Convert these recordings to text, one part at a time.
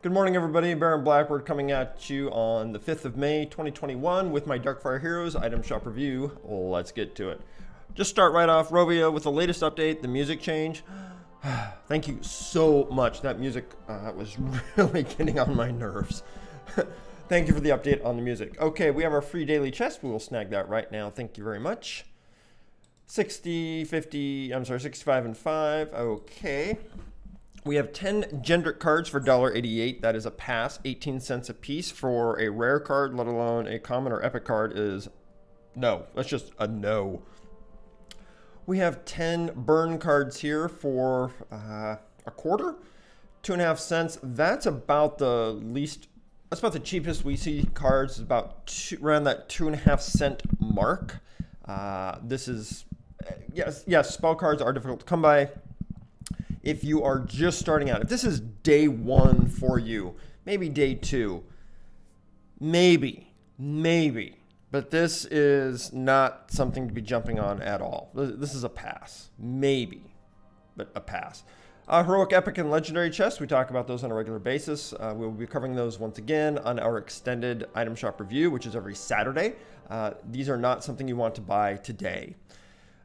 Good morning, everybody. Baron Blackbird coming at you on the 5th of May, 2021 with my Darkfire Heroes item shop review. Let's get to it. Just start right off, Rovio, with the latest update, the music change. Thank you so much. That music uh, was really getting on my nerves. Thank you for the update on the music. Okay, we have our free daily chest. We will snag that right now. Thank you very much. 60, 50, I'm sorry, 65 and 5. Okay. We have 10 Gendrick cards for $1.88. That is a pass, 18 cents a piece for a rare card, let alone a common or epic card is no. That's just a no. We have 10 burn cards here for uh, a quarter, two and a half cents. That's about the least, that's about the cheapest we see cards, is about two, around that two and a half cent mark. Uh, this is, yes, yes, spell cards are difficult to come by if you are just starting out. If this is day one for you, maybe day two, maybe, maybe. But this is not something to be jumping on at all. This is a pass. Maybe, but a pass. Uh, heroic, epic, and legendary chests. We talk about those on a regular basis. Uh, we will be covering those once again on our extended item shop review, which is every Saturday. Uh, these are not something you want to buy today.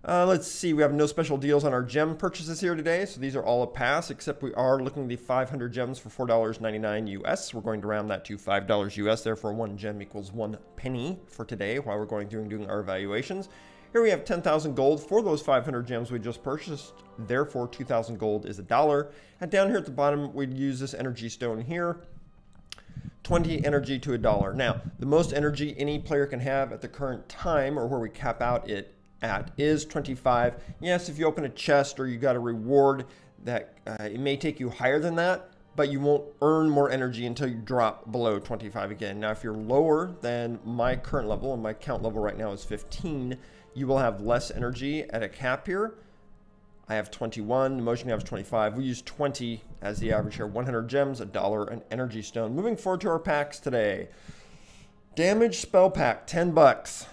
Uh, let's see, we have no special deals on our gem purchases here today, so these are all a pass, except we are looking at the 500 gems for $4.99 US. We're going to round that to $5 US, therefore one gem equals one penny for today while we're going through and doing our evaluations. Here we have 10,000 gold for those 500 gems we just purchased, therefore 2,000 gold is a dollar. And down here at the bottom, we'd use this energy stone here, 20 energy to a dollar. Now, the most energy any player can have at the current time, or where we cap out it at is 25. Yes, if you open a chest or you got a reward that uh, it may take you higher than that, but you won't earn more energy until you drop below 25 again. Now, if you're lower than my current level, and my count level right now is 15, you will have less energy at a cap here. I have 21, Emotion has 25. We use 20 as the average here. 100 gems, a dollar, an energy stone. Moving forward to our packs today. Damage spell pack, 10 bucks.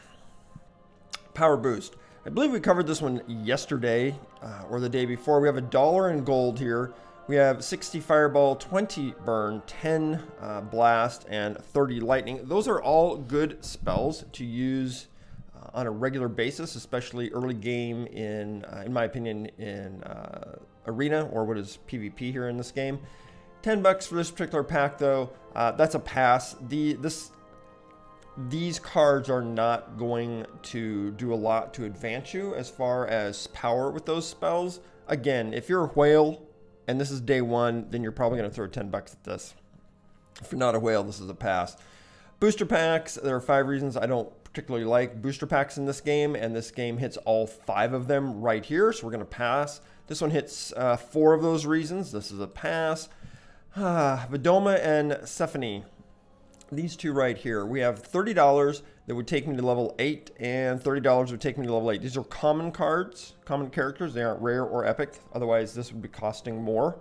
Power boost. I believe we covered this one yesterday uh, or the day before. We have a dollar in gold here. We have 60 fireball, 20 burn, 10 uh, blast, and 30 lightning. Those are all good spells to use uh, on a regular basis, especially early game in, uh, in my opinion, in uh, arena or what is PvP here in this game. 10 bucks for this particular pack though. Uh, that's a pass. The this these cards are not going to do a lot to advance you as far as power with those spells. Again, if you're a whale and this is day one, then you're probably going to throw 10 bucks at this. If you're not a whale, this is a pass. Booster packs, there are five reasons I don't particularly like booster packs in this game, and this game hits all five of them right here, so we're going to pass. This one hits uh, four of those reasons. This is a pass. Vedoma and Sephany these two right here. We have $30 that would take me to level 8 and $30 would take me to level 8. These are common cards, common characters. They aren't rare or epic. Otherwise, this would be costing more.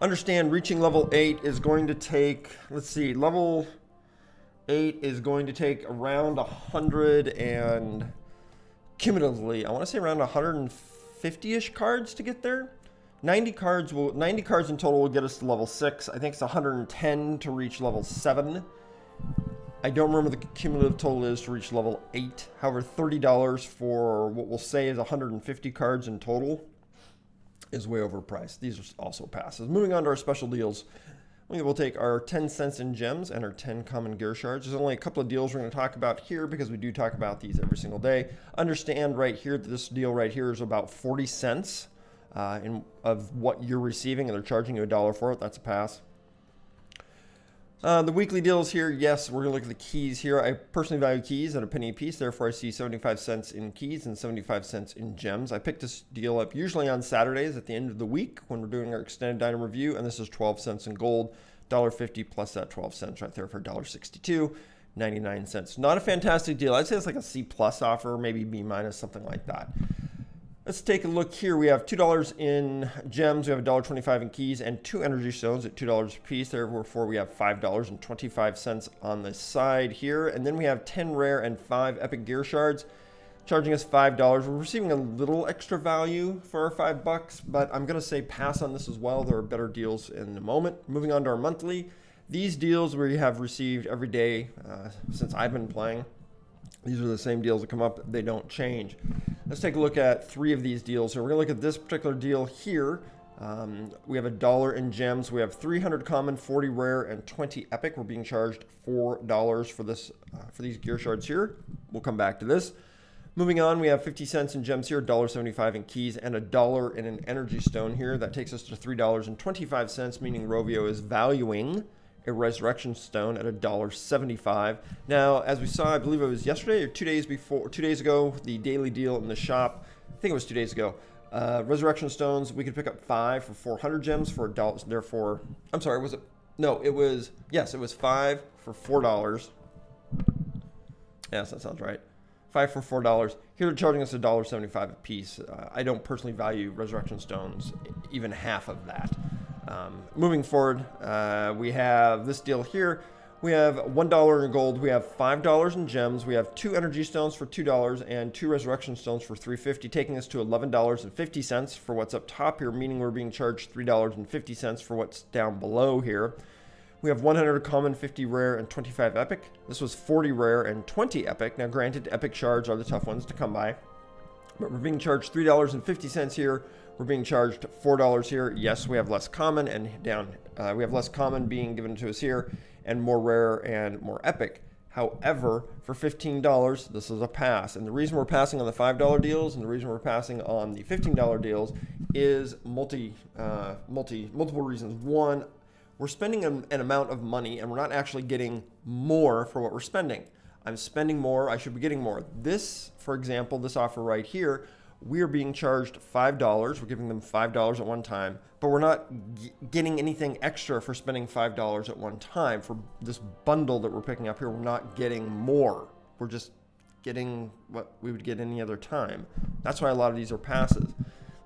Understand reaching level 8 is going to take, let's see, level 8 is going to take around 100 and cumulatively, I want to say around 150-ish cards to get there. 90 cards will 90 cards in total will get us to level 6. I think it's 110 to reach level 7. I don't remember the cumulative total is to reach level 8. However, $30 for what we'll say is 150 cards in total is way overpriced. These are also passes. Moving on to our special deals. We will take our 10 cents in gems and our 10 common gear shards. There's only a couple of deals we're going to talk about here because we do talk about these every single day. Understand right here that this deal right here is about 40 cents uh, in, of what you're receiving and they're charging you a dollar for it, that's a pass. Uh, the weekly deals here, yes, we're going to look at the keys here. I personally value keys at a penny a piece, therefore I see 75 cents in keys and 75 cents in gems. I picked this deal up usually on Saturdays at the end of the week when we're doing our extended item review, and this is 12 cents in gold, $1.50 plus that 12 cents right there for $1.62. 99 cents. Not a fantastic deal. I'd say it's like a C plus offer, maybe B minus, something like that. Let's take a look here. We have $2 in gems, we have $1.25 in keys, and two energy stones at $2 a piece. Therefore, we have $5.25 on the side here. And then we have 10 rare and 5 epic gear shards. charging us five dollars. We're receiving a little extra value for our five bucks, but I'm gonna say pass on this as well. There are better deals in a moment. Moving on to our monthly. These deals we have received every day uh, since I've been playing. These are the same deals that come up. They don't change. Let's take a look at three of these deals. So we're gonna look at this particular deal here. Um, we have a dollar in gems. We have 300 common, 40 rare, and 20 epic. We're being charged four dollars for this uh, for these gear shards here. We'll come back to this. Moving on, we have 50 cents in gems here, $1.75 in keys, and a dollar in an energy stone here. That takes us to $3.25, meaning Rovio is valuing a resurrection stone at $1.75. Now, as we saw, I believe it was yesterday or two days before, two days ago, the daily deal in the shop, I think it was two days ago, uh, resurrection stones, we could pick up five for 400 gems for a dollar. Therefore, I'm sorry, was it? No, it was, yes, it was five for $4. Yes, that sounds right. Five for four dollars. Here they're charging us a dollar seventy-five a piece. Uh, I don't personally value resurrection stones, even half of that. Um, moving forward, uh, we have this deal here. We have $1 in gold. We have $5 in gems. We have two energy stones for $2 and two resurrection stones for $3.50, taking us to $11.50 for what's up top here, meaning we're being charged $3.50 for what's down below here. We have 100 common, 50 rare, and 25 epic. This was 40 rare and 20 epic. Now, granted, epic shards are the tough ones to come by, but we're being charged $3.50 here we're being charged $4 here. Yes, we have less common and down, uh, we have less common being given to us here and more rare and more epic. However, for $15, this is a pass. And the reason we're passing on the $5 deals and the reason we're passing on the $15 deals is multi, uh, multi, multiple reasons. One, we're spending an, an amount of money and we're not actually getting more for what we're spending. I'm spending more, I should be getting more. This, for example, this offer right here, we are being charged $5. We're giving them $5 at one time, but we're not getting anything extra for spending $5 at one time. For this bundle that we're picking up here, we're not getting more. We're just getting what we would get any other time. That's why a lot of these are passes.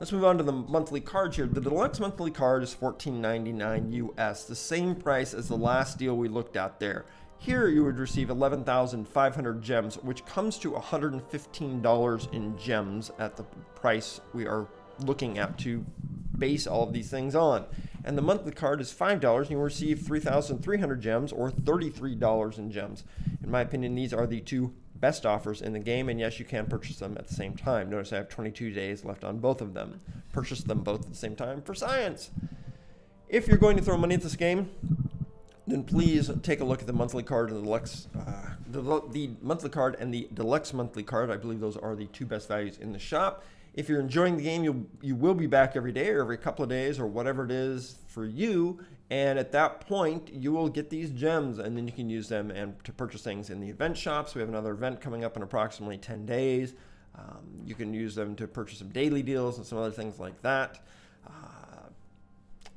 Let's move on to the monthly cards here. The deluxe monthly card is $14.99 US, the same price as the last deal we looked at there. Here you would receive 11,500 gems, which comes to $115 in gems at the price we are looking at to base all of these things on. And the monthly card is $5 and you receive 3,300 gems or $33 in gems. In my opinion, these are the two best offers in the game, and yes, you can purchase them at the same time. Notice I have 22 days left on both of them. Purchase them both at the same time for science. If you're going to throw money at this game, then please take a look at the monthly card and the deluxe, uh, the, the monthly card and the deluxe monthly card. I believe those are the two best values in the shop. If you're enjoying the game, you you will be back every day or every couple of days or whatever it is for you. And at that point, you will get these gems, and then you can use them and to purchase things in the event shops. We have another event coming up in approximately 10 days. Um, you can use them to purchase some daily deals and some other things like that. Uh,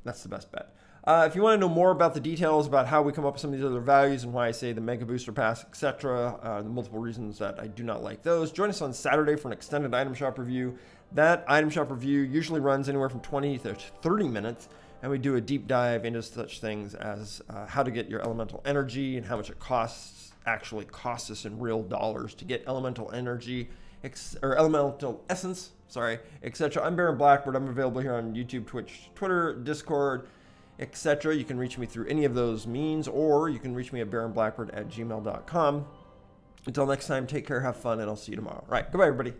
that's the best bet. Uh, if you want to know more about the details about how we come up with some of these other values and why I say the Mega Booster Pass, etc., uh, the multiple reasons that I do not like those, join us on Saturday for an extended item shop review. That item shop review usually runs anywhere from 20 to 30 minutes, and we do a deep dive into such things as uh, how to get your elemental energy and how much it costs, actually costs us in real dollars to get elemental energy or elemental essence, sorry, etc. I'm Baron Blackbird. I'm available here on YouTube, Twitch, Twitter, Discord etc. You can reach me through any of those means, or you can reach me at baronblackbird at gmail.com. Until next time, take care, have fun, and I'll see you tomorrow. All right, goodbye, everybody.